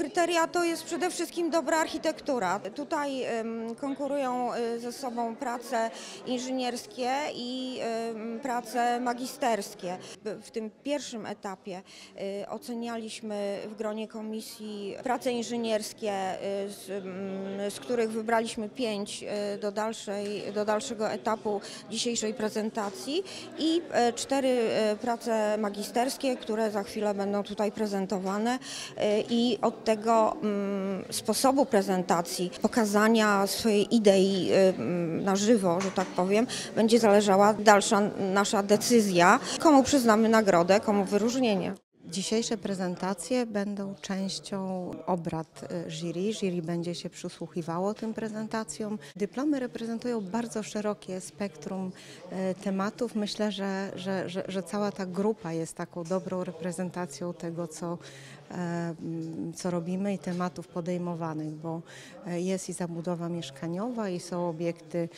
kryteria to jest przede wszystkim dobra architektura. Tutaj konkurują y, ze sobą prace inżynierskie i prace magisterskie. W- tym pierwszym etapie y, ocenialiśmy w gronie komisji prace inżynierskie, y, z, z których wybraliśmy pięć do, dalszej, do dalszego etapu dzisiejszej prezentacji i e, cztery e, prace magisterskie, które za chwilę będą tutaj prezentowane e, i od tego mm, sposobu prezentacji, pokazania swojej idei mm, na żywo, że tak powiem, będzie zależała dalsza nasza decyzja, komu przyznamy nagrodę, komu wyróżnienie. Dzisiejsze prezentacje będą częścią obrad e, jury. Jury będzie się przysłuchiwało tym prezentacjom. Dyplomy reprezentują bardzo szerokie spektrum e, tematów. Myślę, że, że, że, że cała ta grupa jest taką dobrą reprezentacją tego, co, e, m, co robimy i tematów podejmowanych, bo jest i zabudowa mieszkaniowa, i są obiekty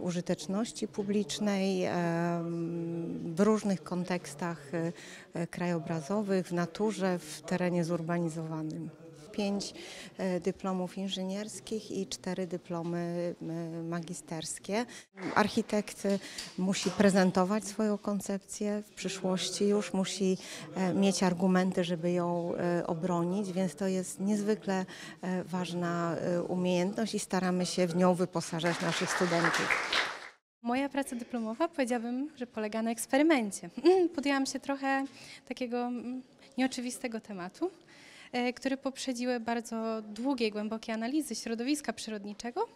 użyteczności publicznej e, w różnych kontekstach e, e, krajobrazowych, w naturze, w terenie zurbanizowanym. Pięć e, dyplomów inżynierskich i cztery dyplomy e, magisterskie. Architekt e, musi prezentować swoją koncepcję w przyszłości, już musi mieć argumenty, żeby ją obronić, więc to jest niezwykle ważna umiejętność i staramy się w nią wyposażać naszych studentów. Moja praca dyplomowa powiedziałabym, że polega na eksperymencie. Podjęłam się trochę takiego mm, nieoczywistego tematu, e, który poprzedziły bardzo długie, głębokie analizy środowiska przyrodniczego,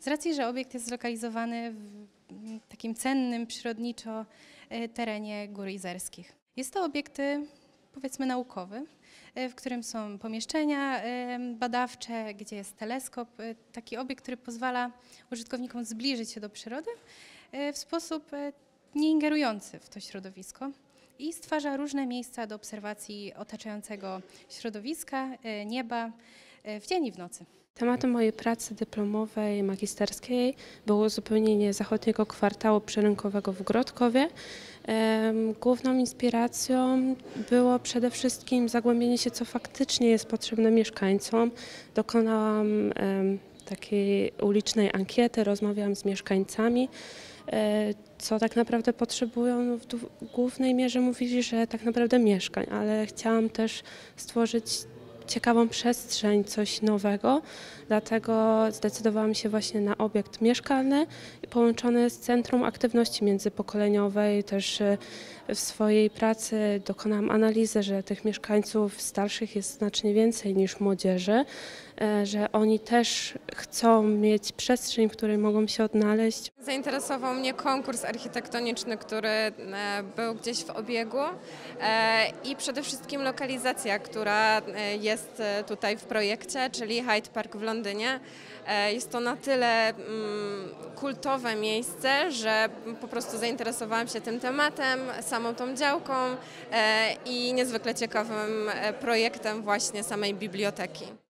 z racji, że obiekt jest zlokalizowany w mm, takim cennym przyrodniczo e, terenie Gór Izerskich. Jest to obiekt e, powiedzmy naukowy, w którym są pomieszczenia badawcze, gdzie jest teleskop, taki obiekt, który pozwala użytkownikom zbliżyć się do przyrody w sposób e, nie ingerujący w to środowisko i stwarza różne miejsca do obserwacji otaczającego środowiska, e, nieba e, w dzień i w nocy. Tematem mojej pracy dyplomowej, magisterskiej było uzupełnienie zachodniego kwartału przyrynkowego w Grodkowie. Główną inspiracją było przede wszystkim zagłębienie się, co faktycznie jest potrzebne mieszkańcom. Dokonałam takiej ulicznej ankiety, rozmawiałam z mieszkańcami, e, co tak naprawdę potrzebują. No, w głównej mierze mówili, że tak naprawdę mieszkań, ale chciałam też stworzyć ciekawą przestrzeń, coś nowego, dlatego zdecydowałam się właśnie na obiekt mieszkalny połączony z Centrum Aktywności Międzypokoleniowej. Też e, w swojej pracy dokonałam analizy, że tych mieszkańców starszych jest znacznie więcej niż młodzieży, że oni też chcą mieć przestrzeń, w której mogą się odnaleźć. Zainteresował mnie konkurs architektoniczny, który e, był gdzieś w obiegu e, i przede wszystkim lokalizacja, która e, jest e, tutaj w projekcie, czyli Hyde Park w Londynie. E, Jest to na tyle mm, kultowe miejsce, że po prostu zainteresowałam się tym tematem, samą tą działką e, i niezwykle ciekawym e, projektem właśnie samej biblioteki.